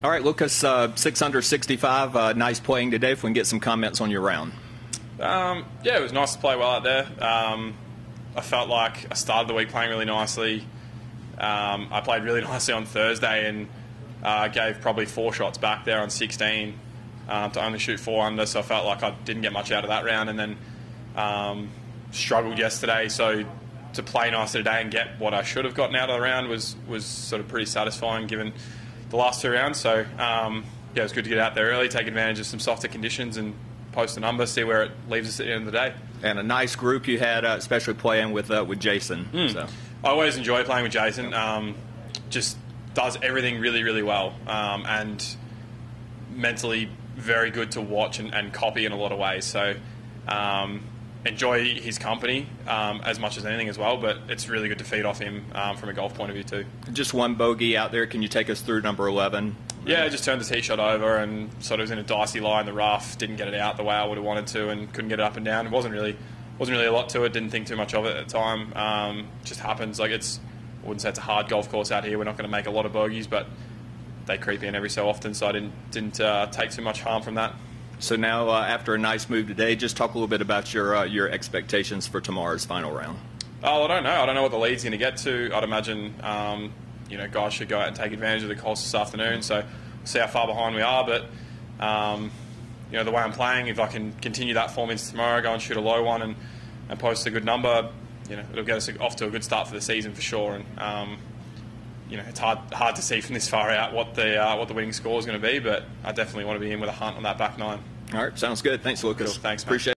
All right, Lucas, uh, 6 under 65. Uh, nice playing today. If we can get some comments on your round. Um, yeah, it was nice to play well out there. Um, I felt like I started the week playing really nicely. Um, I played really nicely on Thursday and uh, gave probably four shots back there on 16 um, to only shoot four under, so I felt like I didn't get much out of that round. And then um, struggled yesterday, so to play nice today and get what I should have gotten out of the round was was sort of pretty satisfying given the last two rounds. So um, yeah, it was good to get out there early, take advantage of some softer conditions, and post a number, see where it leaves us at the end of the day. And a nice group you had, uh, especially playing with uh, with Jason. Mm. So. I always enjoy playing with Jason. Um, just does everything really, really well, um, and mentally very good to watch and, and, copy in a lot of ways. So um, enjoy his company um, as much as anything as well, but it's really good to feed off him um, from a golf point of view too. Just one bogey out there. Can you take us through number 11? Yeah, I just turned the tee shot over and sort of was in a dicey lie in the rough. Didn't get it out the way I would have wanted to, and couldn't get it up and down. It wasn't really wasn't really a lot to it. Didn't think too much of it at the time. Um, just happens. Like it's I wouldn't say it's a hard golf course out here. We're not going to make a lot of bogeys, but they creep in every so often. So I didn't didn't uh, take too much harm from that. So now, uh, after a nice move today, just talk a little bit about your uh, your expectations for tomorrow's final round. Oh, I don't know. I don't know what the lead's going to get to. I'd imagine um, you know guys should go out and take advantage of the course this afternoon. So we'll see how far behind we are. But um, you know the way I'm playing, if I can continue that form into tomorrow, go and shoot a low one and, and post a good number, you know it'll get us off to a good start for the season for sure. And um, you know, it's hard hard to see from this far out what the uh, what the winning score is going to be, but I definitely want to be in with a hunt on that back nine. All right, sounds good. Thanks, Lucas. Cool. Thanks, man. Appreciate.